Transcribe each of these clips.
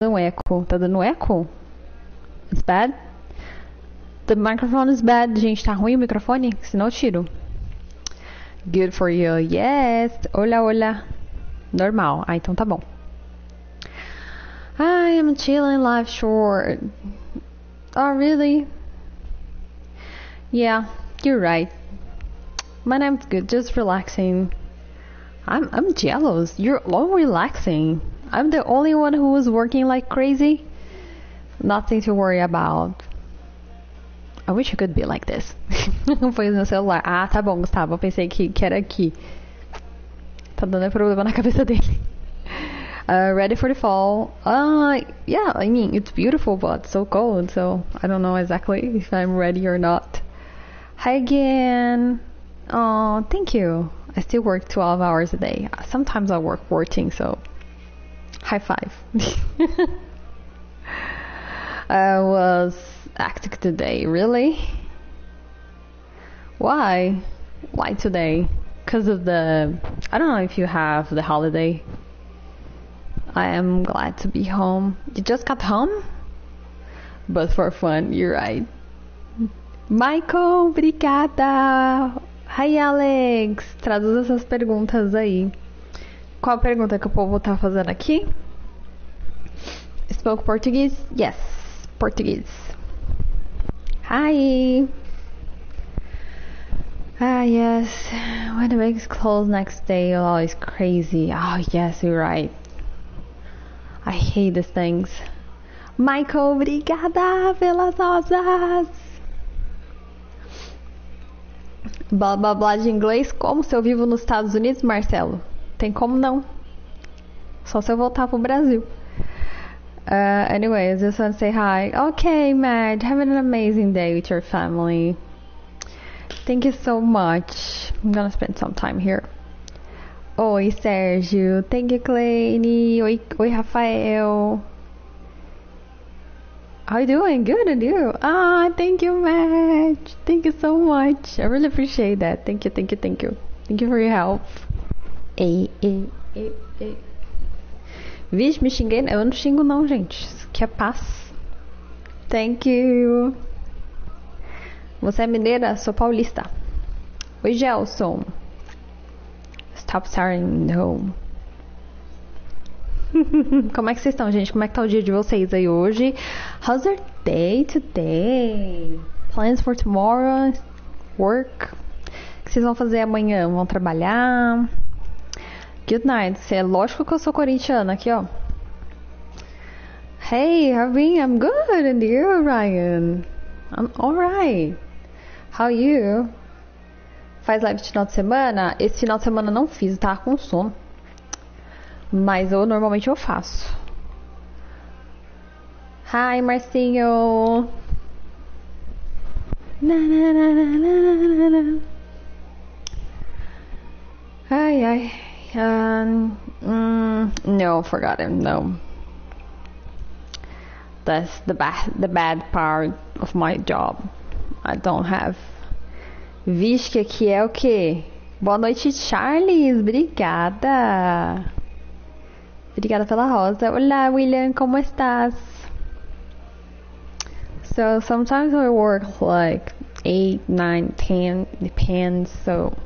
dando eco. Tá dando eco? It's bad? The microphone is bad. Gente, tá ruim o microfone? Senão eu tiro. Good for you. Yes. Olá, olá. Normal. Ah, então tá bom. I am chilling life short. Oh, really? Yeah, you're right. My name's good. Just relaxing. I'm I'm jealous. You're all relaxing. I'm the only one who was working like crazy. Nothing to worry about. I wish I could be like this. Foi no celular. Ah, tá bom, Gustavo. Eu pensei que, que era aqui. Tá dando problema na cabeça dele. Uh, ready for the fall. Uh, yeah, I mean, it's beautiful, but so cold, so I don't know exactly if I'm ready or not. Hi again. Oh, thank you. I still work 12 hours a day. Sometimes I work 14, so high five. I was active today, really? Why? Why today? Because of the. I don't know if you have the holiday. I am glad to be home. You just got home? But for fun, you're right. Michael, obrigada! Hi Alex! Traduz essas perguntas aí. Qual a pergunta que o povo tá fazendo aqui? Spoke Portuguese? Yes, Portuguese. Hi! Ah, yes. When the bank's closed next day, oh, it's crazy. Oh, yes, you're right. I hate these things. Michael, obrigada pelas rosas! Blá blá blá de inglês, como se eu vivo nos Estados Unidos, Marcelo? Tem como não? Só se eu voltar pro Brasil. Uh, anyway, just want to say hi. Okay, Matt, have an amazing day with your family. Thank you so much. I'm gonna spend some time here. Oi, Sérgio. Thank you, Cleine. Oi, oi, Rafael. How you doing? Good, and you? Ah, thank you, Matt. Thank you so much. I really appreciate that. Thank you, thank you, thank you. Thank you for your help. Ei, ei, ei, ei. Vixe, me xinguei. Eu não xingo não, gente. Isso aqui é paz. Thank you. Você é mineira? Sou paulista. Oi, Gelson. Stop starting no. Como é que vocês estão, gente? Como é que tá o dia de vocês aí hoje? How's your day today? Plans for tomorrow? Work? O que vocês vão fazer amanhã? Vão trabalhar? Good night. É lógico que eu sou corintiana aqui, ó. Hey, you? I'm good. And you, Ryan? I'm alright. How are you? Faz live de final de semana? Esse final de semana não fiz, tava com sono. Mas eu normalmente eu faço. Hi, Marcinho. Na, na, na, ai, ai. Um, mm, no, forgot him. No. That's the bad, the bad part of my job. I don't have. Vixe, que é o quê? Boa noite, Charles. Obrigada. Obrigada pela rosa. Olá, William, como estás? So sometimes I work like 8, 9, 10, depends. So,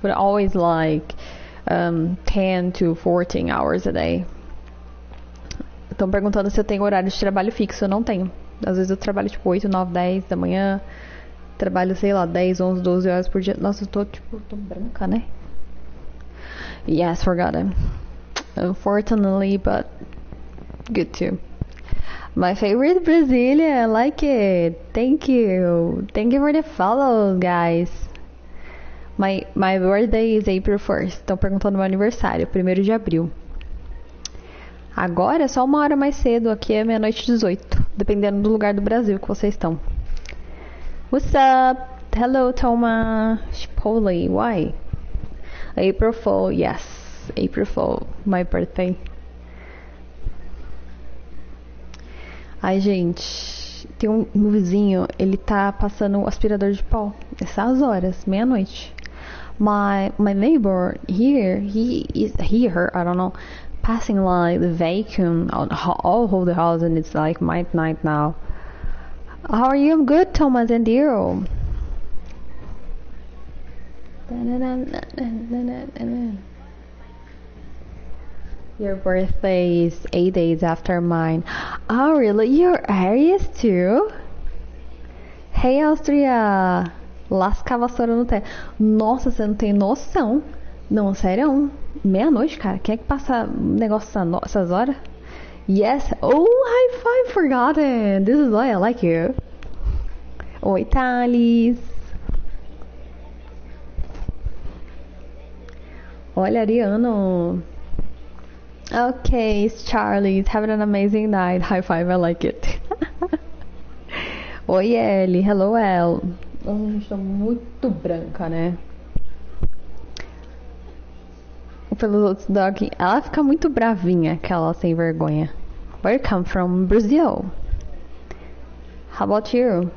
but always like um, 10 to 14 hours a day. Estão perguntando se eu tenho horário de trabalho fixo. Eu não tenho. Às vezes eu trabalho tipo 8, 9, 10 da manhã. Trabalho, sei lá, 10, 11, 12 horas por dia. Nossa, eu tô tipo, tô branca, né? Yes, forgot it. Unfortunately, but good too. My favorite Brazilian, I like it. Thank you. Thank you for the follow, guys. My, my birthday is April 1st. Estão perguntando meu aniversário, 1 de abril. Agora é só uma hora mais cedo, aqui é meia-noite 18, dependendo do lugar do Brasil que vocês estão. What's up? Hello, Toma. Chipotle, why? April Fool, yes. April Fool, my birthday. Ai, gente, tem um, um vizinho, ele tá passando o aspirador de pó essas horas, meia-noite. My my neighbor here, he is he here, I don't know, passing like the vacuum on all over the house, and it's like midnight now. How are you? I'm good, Thomas and you. Your birthday is eight days after mine. Oh, really? You're Aries too? Hey, Áustria! Lasca a vassoura no teto. Nossa, você não tem noção. Não, sério? Meia-noite, cara. Quem é que passa negócio essa no- essas horas? Yes. Oh, high five, forgotten. This is why I like you. Oi, Thales. Olha, Ariano. It's Charlie. Having an amazing night. High five, I like it. Oi, Ellie. Hello, El. Eu estou muito branca, né? Pelos outros dog. Ela fica muito bravinha, aquela sem vergonha. Where come from? Brazil. How about you?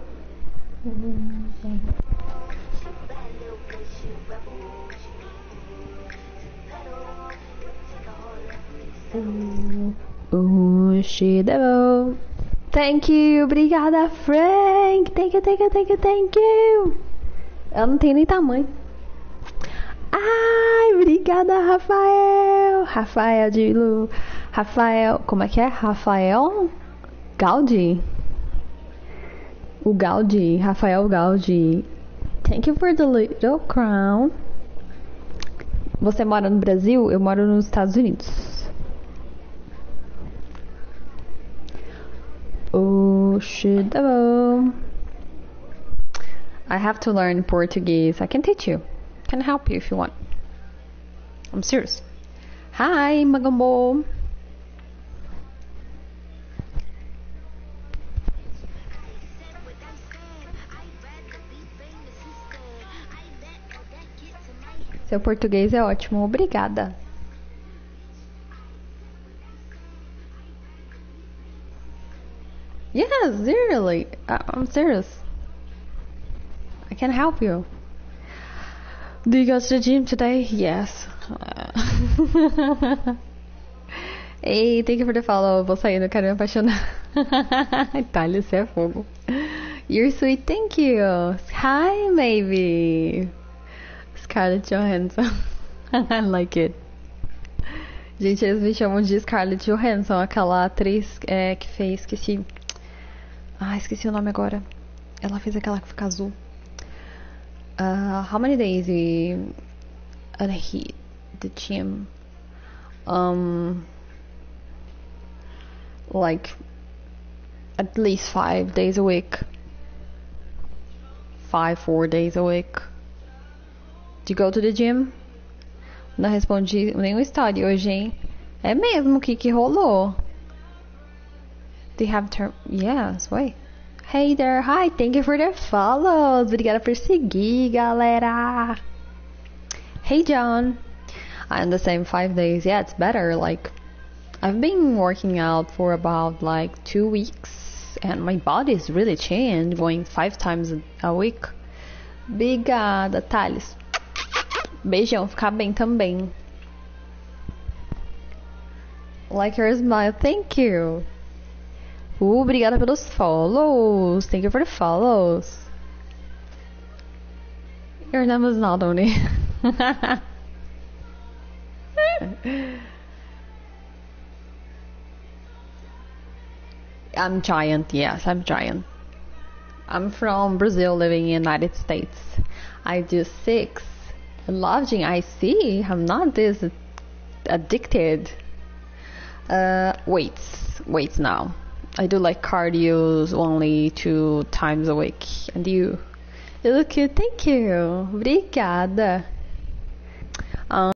Ooh, she devil. Thank you, obrigada, Frank. Thank you, thank you, thank you, thank you. Ela não tem nem tamanho. Ai, obrigada, Rafael. Rafael de Lu. Rafael, como é que é? Rafael Gaudi. O Gaudi, Rafael Gaudi. Thank you for the little crown. Você mora no Brasil? Eu moro nos Estados Unidos. Oh. I have to learn Portuguese. I can teach you. Can help you if you want. I'm serious. Hi, Magambo. Seu português é ótimo, obrigada. Really. I- I'm serious. I can help you. Do you go to the gym today? Yes. Ei, thank you for the follow. Vou sair, não quero me apaixonar. Itália, você é fogo. You're sweet, thank you. Hi, maybe. Scarlett Johansson. I like it. Gente, eles me chamam de Scarlett Johansson, aquela atriz é, que fez, esqueci. Ah, esqueci o nome agora. Ela fez aquela que fica azul. Uh, how many days we at he the gym? Um, like at least five days a week. Five, four days a week. Do you go to the gym? Não respondi nenhum story hoje, hein? É mesmo, o que que rolou? They have term. Yes, wait. Hey there, hi, thank you for the follows. Obrigada por seguir, galera. Hey John. I'm the same five days. Yeah, it's better. Like, I've been working out for about like two weeks, and my body's really changed, going five times a week. Obrigada, uh, Thales. Beijão, ficar bem também. Like your smile, thank you. Uh, obrigada pelos follows. Thank you for the follows. Your name is not only. I'm giant, yes, I'm giant. I'm from Brazil, living in United States. I do six. Lodging, I see. I'm not this addicted. Uh, wait, weights now. I do like cardios only two times a week. And you? You look cute. Thank you. Obrigada. Um,